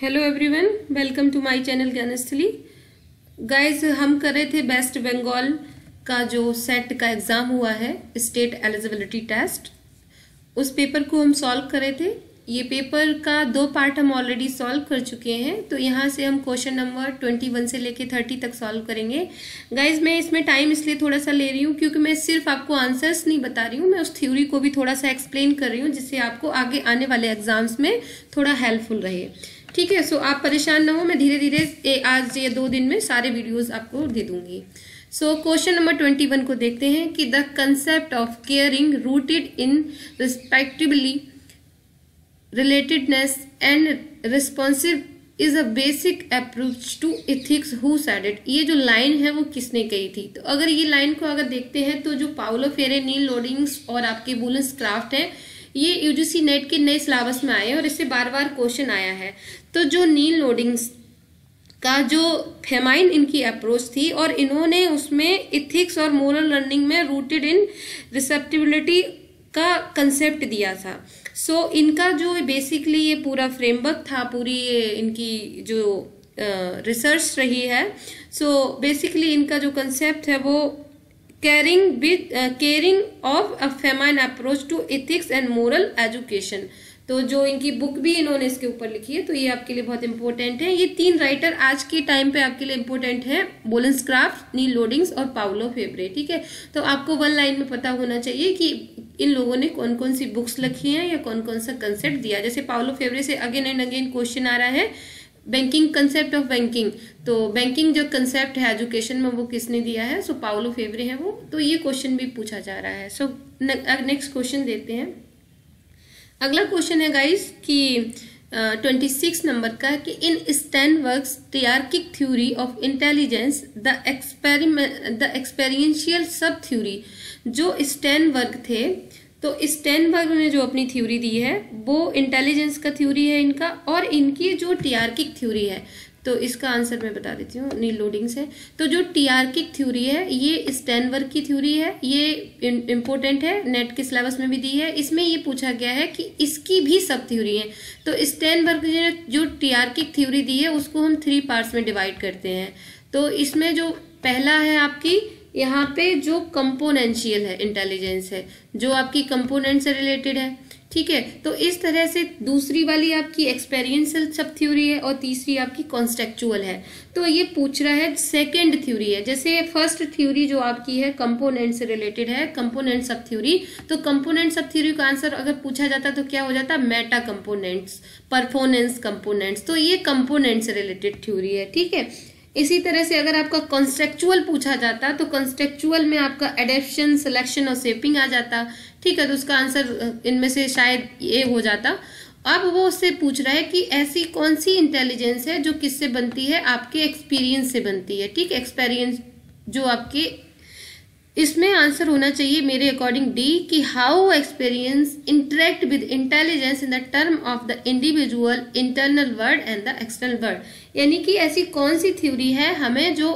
Hello everyone welcome to my channel Gyansthali guys हम कर रहे थे वेस्ट बंगाल का जो सेट का एग्ज़ाम हुआ है स्टेट एलिजिबिलिटी टेस्ट उस पेपर को हम सॉल्व कर रहे थे। ये पेपर का दो पार्ट हम ऑलरेडी सॉल्व कर चुके हैं। तो यहाँ से हम क्वेश्चन नंबर ट्वेंटी वन से लेके थर्टी तक सॉल्व करेंगे। गाइज़ मैं इसमें टाइम इसलिए थोड़ा सा ले रही हूँ क्योंकि मैं सिर्फ़ आपको आंसर्स नहीं बता रही हूँ। मैं उस थ्योरी को भी थोड़ा सा एक्सप्लेन कर रही हूँ जिससे आपको आगे आने वाले एग्ज़ाम्स में थोड़ा हेल्पफुल रहे। ठीक है सो आप परेशान ना हो, मैं धीरे धीरे आज ये दो दिन में सारे वीडियोज़ आपको दे दूँगी। So question number twenty one को देखते हैं कि the concept of caring rooted in respectively relatedness and responsive is a basic approach to ethics who said it ये जो लाइन है वो किसने कही थी? तो अगर ये लाइन को अगर देखते हैं तो जो पाउलो फेरे नील लोडिंग्स और आपके बुलस क्राफ्ट है, ये यूजीसी नेट के नए सिलेबस में आए हैं और इससे बार बार क्वेश्चन आया है। तो जो नील लोडिंग्स का जो फेमाइन इनकी अप्रोच थी और इन्होंने उसमें इथिक्स और मोरल लर्निंग में रूटेड इन रिसेप्टिबिलिटी का कंसेप्ट दिया था। सो so, इनका जो बेसिकली ये पूरा फ्रेमवर्क था पूरी ये इनकी जो रिसर्च uh, रही है सो so, बेसिकली इनका जो कंसेप्ट है वो caring with caring of a feminine approach to ethics and moral education तो जो इनकी बुक भी इन्होंने इसके ऊपर लिखी है तो ये आपके लिए बहुत इंपॉर्टेंट है। ये तीन राइटर आज के टाइम पे आपके लिए इंपॉर्टेंट है बोलेंस क्राफ्ट नील लोडिंग्स और पाउलो फेब्रे ठीक है? तो आपको वन लाइन में पता होना चाहिए कि इन लोगों ने कौन कौन सी बुक्स लिखी हैं या कौन कौन सा कंसेप्ट दिया। जैसे पाउलो फेब्रे से अगेन एंड अगेन क्वेश्चन आ रहा है बैंकिंग कंसेप्ट ऑफ़ बैंकिंग तो बैंकिंग जो कंसेप्ट है एजुकेशन में, वो किसने दिया है? सो पाउलो फेवरे है वो। तो ये क्वेश्चन भी पूछा जा रहा है। सो नेक्स्ट क्वेश्चन देते हैं। अगला क्वेश्चन है गाइस कि ट्वेंटी सिक्स नंबर का कि in stand work triarchic theory of intelligence the experiment the experiential sub theory जो स्टैंड वर्क थे तो स्टेनबर्ग ने जो अपनी थ्योरी दी है, वो इंटेलिजेंस का थ्योरी है इनका, और इनकी जो टीआरकिक थ्योरी है तो इसका आंसर मैं बता देती हूँ, नील लोडिंग से। तो जो टीआरकिक थ्योरी है, ये स्टेनवर्ग की थ्योरी है, ये इम्पोर्टेंट है नेट के सिलेबस में भी दी है। इसमें ये पूछा गया है कि इसकी भी सब थ्योरी है। तो स्टेनवर्ग ने जो टीआरकिक थ्योरी दी है, उसको हम थ्री पार्ट्स में डिवाइड करते हैं। तो इसमें जो पहला है आपकी, यहाँ पे जो कंपोनेंशियल है इंटेलिजेंस है, जो आपकी कंपोनेंट से रिलेटेड है। ठीक है? तो इस तरह से दूसरी वाली आपकी एक्सपेरियंशियल सब थ्योरी है और तीसरी आपकी कॉन्स्टेक्चुअल है। तो ये पूछ रहा है सेकेंड थ्योरी है। जैसे फ़र्स्ट थ्योरी जो आपकी है कंपोनेंट से रिलेटेड है कंपोनेंट सब थ्योरी तो कंपोनेंट सब थ्योरी का आंसर अगर पूछा जाता तो क्या हो जाता? मेटा कंपोनेंट्स परफॉर्मेंस कंपोनेंट्स तो ये कंपोनेंट से रिलेटेड थ्योरी है, ठीक है? इसी तरह से अगर आपका कॉन्स्ट्रेक्चुअल पूछा जाता तो कॉन्स्ट्रेक्चुअल में आपका एडेप्शन सिलेक्शन और सेपिंग आ जाता। ठीक है तो उसका आंसर इनमें से शायद ये हो जाता। अब वो उससे पूछ रहा है कि ऐसी कौन सी इंटेलिजेंस है जो किससे बनती है? आपके एक्सपीरियंस से बनती है, ठीक? एक्सपीरियंस जो आपके, इसमें आंसर होना चाहिए मेरे अकॉर्डिंग डी कि how experience interact with intelligence in the term of the individual internal word and the external word यानी कि ऐसी कौन सी थ्योरी है हमें जो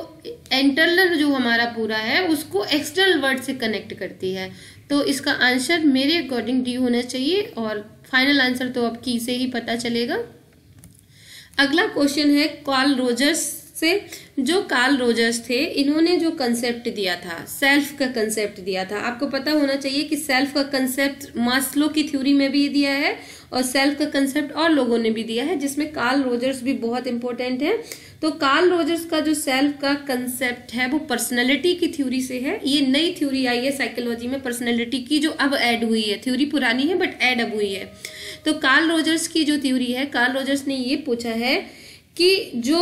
इंटरनल जो हमारा पूरा है, उसको एक्सटर्नल वर्ड से कनेक्ट करती है। तो इसका आंसर मेरे अकॉर्डिंग डी होना चाहिए और फाइनल आंसर तो अब की से ही पता चलेगा। अगला क्वेश्चन है कॉल रोजर्स से जो कार्ल रोजर्स थे, इन्होंने जो कंसेप्ट दिया था सेल्फ का कंसेप्ट दिया था। आपको पता होना चाहिए कि सेल्फ का कंसेप्ट मास्लो की थ्योरी में भी दिया है और सेल्फ का कंसेप्ट और लोगों ने भी दिया है, जिसमें कार्ल रोजर्स भी बहुत इंपॉर्टेंट है। तो कार्ल रोजर्स का जो सेल्फ का कंसेप्ट है, वो पर्सनैलिटी की थ्योरी से है। ये नई थ्योरी आई है साइकोलॉजी में पर्सनैलिटी की जो अब ऐड हुई है। थ्योरी पुरानी है बट ऐड अब हुई है। तो कार्ल रोजर्स की जो थ्योरी है कार्ल रोजर्स ने ये पूछा है कि जो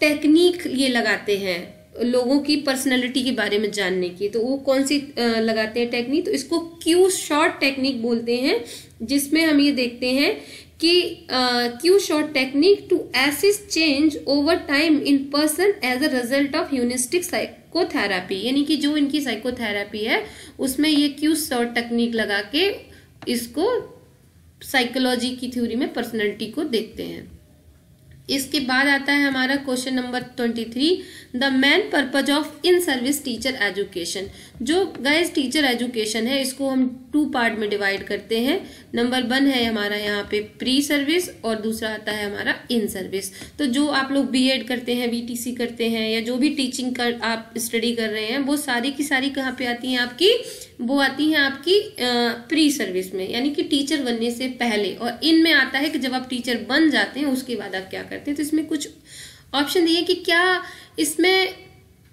टेक्निक ये लगाते हैं, लोगों की पर्सनैलिटी के बारे में जानने की। तो वो कौन सी लगाते हैं टेक्निक तो इसको क्यू शॉर्ट टेक्निक बोलते हैं, जिसमें हम ये देखते हैं कि Q short technique to assess change over time in person as a result of humanistic psychotherapy यानी कि जो इनकी साइकोथेरापी है, उसमें ये क्यू शॉर्ट टेक्निक लगा के इसको साइकोलॉजी की थ्योरी में पर्सनैलिटी को देखते हैं। इसके बाद आता है हमारा question number twenty three, the main purpose of in service teacher education. जो गाइस टीचर एजुकेशन है, इसको हम टू पार्ट में डिवाइड करते हैं। नंबर वन है हमारा यहाँ पे प्री सर्विस और दूसरा आता है हमारा इन सर्विस तो जो आप लोग बीएड करते हैं बीटीसी करते हैं या जो भी टीचिंग कर, आप स्टडी कर रहे हैं, वो सारी की सारी कहाँ पे आती हैं आपकी? वो आती हैं आपकी प्री सर्विस में। यानी कि टीचर बनने से पहले। और इनमें आता है कि जब आप टीचर बन जाते हैं, उसके बाद आप क्या करते हैं? तो इसमें कुछ ऑप्शन दिए कि क्या इसमें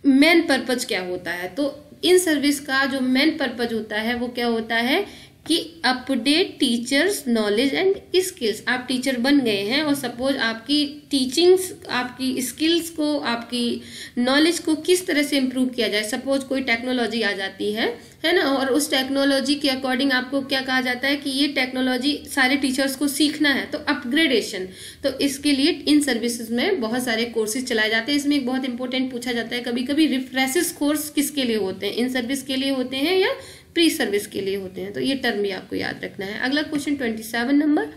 मेन पर्पज क्या होता है। तो इन सर्विस का जो मेन पर्पज होता है, वो क्या होता है कि update teachers knowledge and skills आप टीचर बन गए हैं और सपोज़ आपकी टीचिंग्स आपकी स्किल्स को, आपकी नॉलेज को किस तरह से इम्प्रूव किया जाए। सपोज़ कोई टेक्नोलॉजी आ जाती है है ना? और उस टेक्नोलॉजी के अकॉर्डिंग आपको क्या कहा जाता है कि ये टेक्नोलॉजी सारे टीचर्स को सीखना है तो अपग्रेडेशन तो इसके लिए इन सर्विसेज़ में बहुत सारे कोर्सेज चलाए जाते हैं। इसमें एक बहुत इंपॉर्टेंट पूछा जाता है कभी कभी रिफ्रेसिस कोर्स किसके लिए होते हैं? इन सर्विस के लिए होते हैं या प्री सर्विस के लिए होते हैं? तो ये टर्म भी आपको याद रखना है। अगला question twenty seven number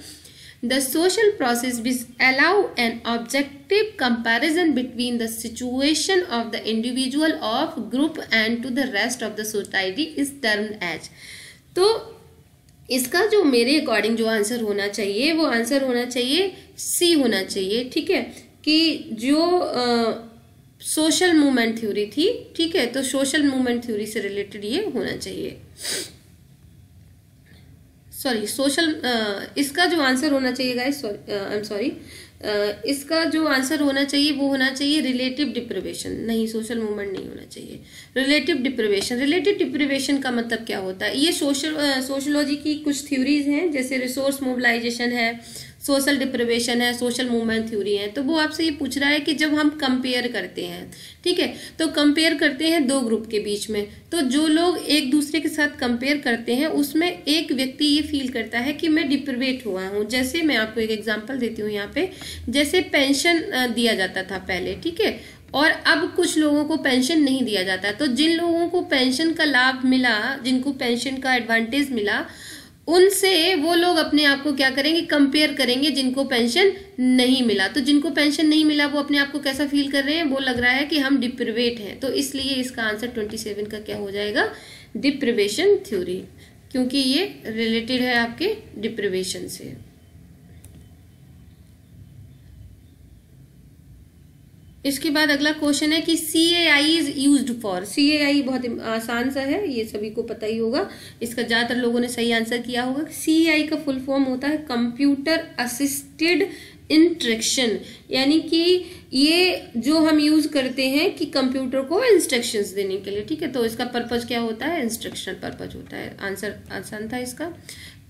The social process which allow an objective comparison between the situation of the individual of group and to the rest of the society is termed as. तो इसका जो मेरे अकॉर्डिंग जो answer होना चाहिए वो answer होना चाहिए सी होना चाहिए ठीक है कि जो सोशल मूवमेंट थ्योरी थी ठीक है तो सोशल मूवमेंट थ्योरी से रिलेटेड ये होना चाहिए सॉरी सोशल इसका जो आंसर होना चाहिए गाइस आई एम सॉरी इसका जो आंसर होना चाहिए, वो होना चाहिए रिलेटिव डिप्रिवेशन नहीं सोशल मूवमेंट नहीं होना चाहिए. रिलेटिव डिप्रिवेशन रिलेटिव डिप्रिवेशन का मतलब क्या होता है? ये सोशल सोशोलॉजी की कुछ थ्योरीज हैं, जैसे रिसोर्स मोबिलाइजेशन है सोशल डिप्रिवेशन है, सोशल मूवमेंट थ्योरी है तो वो आपसे ये पूछ रहा है कि जब हम कंपेयर करते हैं, ठीक है तो कंपेयर करते हैं दो ग्रुप के बीच में तो जो लोग एक दूसरे के साथ कंपेयर करते हैं, उसमें एक व्यक्ति ये फील करता है कि मैं डिप्रिवेट हुआ हूँ। जैसे मैं आपको एक एग्ज़ाम्पल देती हूँ यहाँ पे, जैसे पेंशन दिया जाता था पहले, ठीक है, और अब कुछ लोगों को पेंशन नहीं दिया जाता तो जिन लोगों को पेंशन का लाभ मिला, जिनको पेंशन का एडवांटेज मिला उनसे वो लोग अपने आप को क्या करेंगे? कंपेयर करेंगे जिनको पेंशन नहीं मिला। तो जिनको पेंशन नहीं मिला, वो अपने आप को कैसा फील कर रहे हैं? वो लग रहा है कि हम डिप्रिवेट हैं। तो इसलिए इसका आंसर ट्वेंटी सेवन का क्या हो जाएगा? डिप्रिवेशन थ्योरी क्योंकि ये रिलेटेड है आपके डिप्रिवेशन से। इसके बाद अगला क्वेश्चन है कि C A I is use for C A I बहुत आसान सा है, ये सभी को पता ही होगा। इसका ज़्यादातर लोगों ने सही आंसर किया होगा। सी ए आई का फुल फॉर्म होता है कंप्यूटर असिस्टेड इंस्ट्रक्शन यानी कि ये जो हम यूज़ करते हैं कि कंप्यूटर को इंस्ट्रक्शंस देने के लिए, ठीक है? तो इसका पर्पज क्या होता है? इंस्ट्रक्शन पर्पज होता है। आंसर आसान था इसका।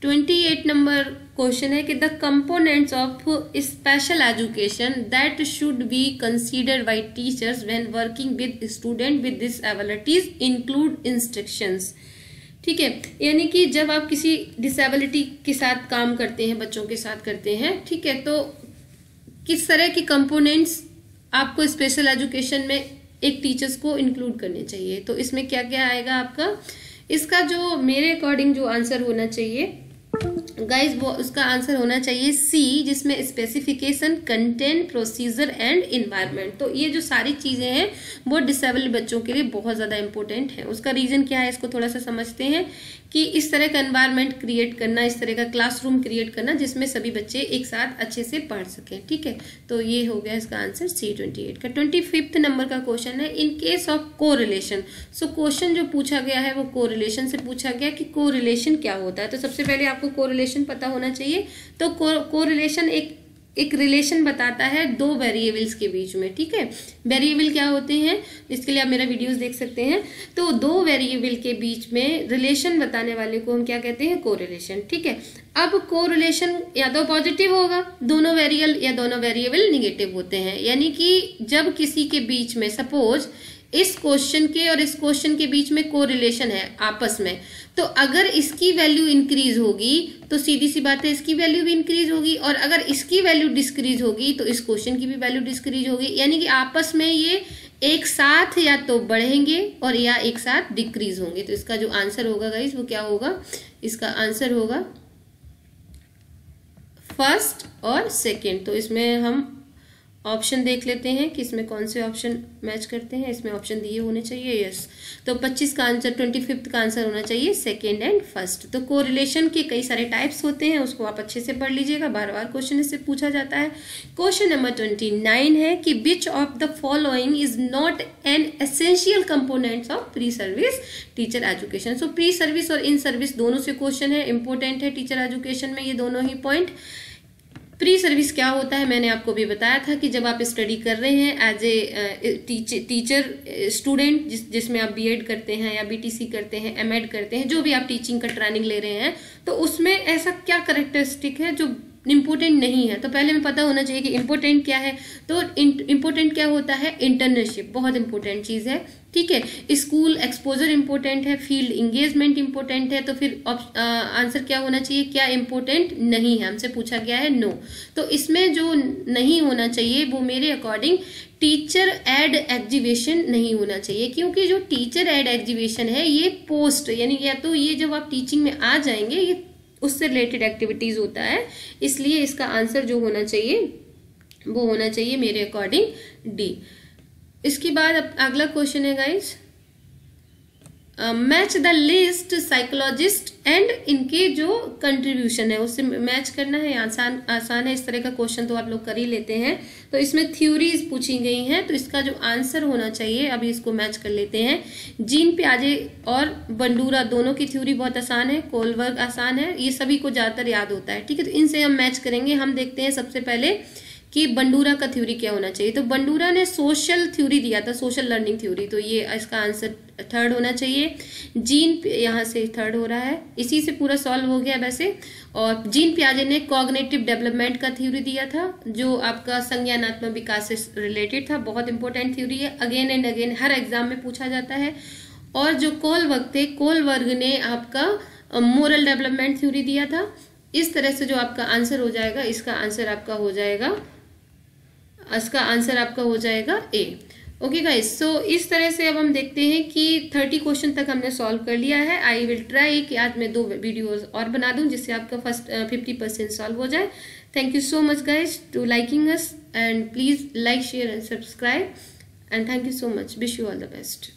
ट्वेंटी एट नंबर क्वेश्चन है कि the components of special education that should be considered by teachers when working with student with this abilities include instructions. ठीक है, यानी कि जब आप किसी डिसेबिलिटी के साथ काम करते हैं, बच्चों के साथ करते हैं, ठीक है तो किस तरह के कंपोनेंट्स आपको स्पेशल एजुकेशन में एक टीचर्स को इंक्लूड करने चाहिए? तो इसमें क्या क्या आएगा आपका? इसका जो मेरे अकॉर्डिंग जो आंसर होना चाहिए गाइस वो उसका आंसर होना चाहिए सी जिसमें specification content procedure and environment तो ये जो सारी चीज़ें हैं, वो डिसेबल्ड बच्चों के लिए बहुत ज़्यादा इंपॉर्टेंट है। उसका रीजन क्या है, इसको थोड़ा सा समझते हैं। कि इस तरह का एनवायरनमेंट क्रिएट करना, इस तरह का क्लासरूम क्रिएट करना जिसमें सभी बच्चे एक साथ अच्छे से पढ़ सकें, ठीक है? तो ये हो गया इसका आंसर सी ट्वेंटी एट का। ट्वेंटी फिफ्थ नंबर का क्वेश्चन है in case of correlation so question जो पूछा गया है वो को रिलेशन से पूछा गया कि को रिलेशन क्या होता है। तो सबसे पहले आपको को रिलेशन पता होना चाहिए। तो को रिलेशन एक एक रिलेशन बताता है दो वेरिएबल्स के बीच में, ठीक है? वेरिएबल क्या होते हैं? इसके लिए आप मेरा वीडियोस देख सकते हैं। तो दो वेरिएबल के बीच में रिलेशन बताने वाले को हम क्या कहते हैं? को रिलेशन ठीक है? अब को रिलेशन या तो पॉजिटिव होगा, दोनों वेरियल या दोनों वेरिएबल निगेटिव होते हैं। यानी कि जब किसी के बीच में सपोज़ इस क्वेश्चन के और इस क्वेश्चन के बीच में को रिलेशन है आपस में। तो अगर इसकी वैल्यू इंक्रीज होगी तो सीधी सी बात है, इसकी वैल्यू भी इंक्रीज होगी और अगर इसकी वैल्यू डिस्क्रीज होगी तो इस क्वेश्चन की भी वैल्यू डिस्क्रीज होगी। यानी कि आपस में ये एक साथ या तो बढ़ेंगे और या एक साथ डिक्रीज होंगे। तो इसका जो आंसर होगा गाइज़ वो क्या होगा? इसका आंसर होगा फ़र्स्ट और सेकेंड तो इसमें हम ऑप्शन देख लेते हैं कि इसमें कौन से ऑप्शन मैच करते हैं। इसमें ऑप्शन दिए होने चाहिए यस तो 25 का आंसर ट्वेंटी फिफ्थ का आंसर होना चाहिए सेकेंड एंड फ़र्स्ट तो को रिलेशन के कई सारे टाइप्स होते हैं, उसको आप अच्छे से पढ़ लीजिएगा। बार बार क्वेश्चन इससे पूछा जाता है। क्वेश्चन नंबर ट्वेंटी नाइन है कि which of the following is not an essential components of pre service teacher education so pre service और इन सर्विस दोनों से क्वेश्चन है। इंपॉर्टेंट है टीचर एजुकेशन में ये दोनों ही पॉइंट प्री सर्विस क्या होता है मैंने आपको भी बताया था कि जब आप स्टडी कर रहे हैं एज ए टीचर स्टूडेंट जिस, जिसमें आप बीएड करते हैं या बीटीसी करते हैं एमएड करते हैं, जो भी आप टीचिंग का ट्रेनिंग ले रहे हैं तो उसमें ऐसा क्या करेक्टरिस्टिक है जो इम्पोर्टेंट नहीं है। तो पहले हमें पता होना चाहिए कि इम्पोर्टेंट क्या है। तो इम्पोर्टेंट क्या होता है? इंटर्नशिप बहुत इंपॉर्टेंट चीज़ है। ठीक है? स्कूल एक्सपोजर इंपॉर्टेंट है। फ़ील्ड इंगेजमेंट इंपॉर्टेंट है। तो फिर आंसर क्या होना चाहिए? क्या इंपॉर्टेंट नहीं है? हमसे पूछा गया है नो तो इसमें जो नहीं होना चाहिए, वो मेरे अकॉर्डिंग टीचर एड एग्जीबिशन नहीं होना चाहिए। क्योंकि जो टीचर एड एग्जीबिशन है, ये पोस्ट यानी या तो ये जब आप टीचिंग में आ जाएँगे, ये उससे रिलेटेड एक्टिविटीज़ होता है। इसलिए इसका आंसर जो होना चाहिए, वो होना चाहिए मेरे अकॉर्डिंग डी इसके बाद अगला क्वेश्चन है guys match the list psychologist and इनके जो कंट्रीब्यूशन है उससे मैच करना है, आसान आसान है, इस तरह का क्वेश्चन तो आप लोग कर ही लेते हैं। तो इसमें थ्योरीज पूछी गई हैं तो इसका जो आंसर होना चाहिए, अभी इसको मैच कर लेते हैं। जीन प्याजे और बंडूरा, दोनों की थ्योरी बहुत आसान है, कोलवर्ग आसान है, ये सभी को ज़्यादातर याद होता है। ठीक है तो इनसे हम मैच करेंगे, हम देखते हैं सबसे पहले कि बंडूरा का थ्योरी क्या होना चाहिए? तो बंडूरा ने सोशल थ्योरी दिया था सोशल लर्निंग थ्योरी तो ये इसका आंसर थर्ड होना चाहिए। जीन यहाँ से थर्ड हो रहा है। इसी से पूरा सॉल्व हो गया वैसे। और जीन प्याजे ने कॉग्नेटिव डेवलपमेंट का थ्योरी दिया था, जो आपका संज्ञानात्मक विकास से रिलेटेड था। बहुत इंपॉर्टेंट थ्योरी है। अगेन एंड अगेन हर एग्ज़ाम में पूछा जाता है। और जो कोल वर्ग थे कोल वर्ग ने आपका मोरल डेवलपमेंट थ्योरी दिया था। इस तरह से जो आपका आंसर हो जाएगा, इसका आंसर आपका हो जाएगा। इसका आंसर आपका हो जाएगा ए ओके गाइस सो इस तरह से अब हम देखते हैं कि थर्टी क्वेश्चन तक हमने सॉल्व कर लिया है। आई विल ट्राई कि आज मैं दो वीडियोस और बना दूँ जिससे आपका फ़र्स्ट फिफ्टी परसेंट सॉल्व हो जाए। Thank you so much guys to liking us and please like share and subscribe and thank you so much wish you all the best